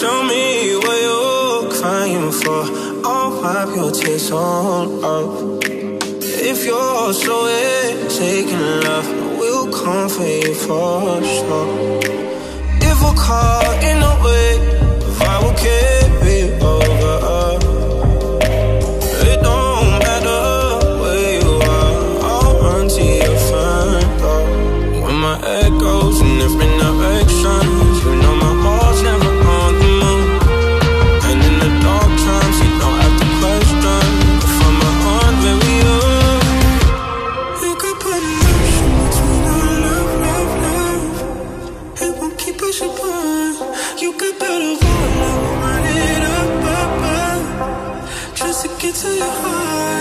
Show me what you're crying for. I'll wipe your tears all up. If you're so taking love, we'll come for you for sure. If we're caught in a if I will carry over us. It don't matter where you are, I'll run to your front door. When my head goes and if we're not run it up, up, up, just to get to your heart.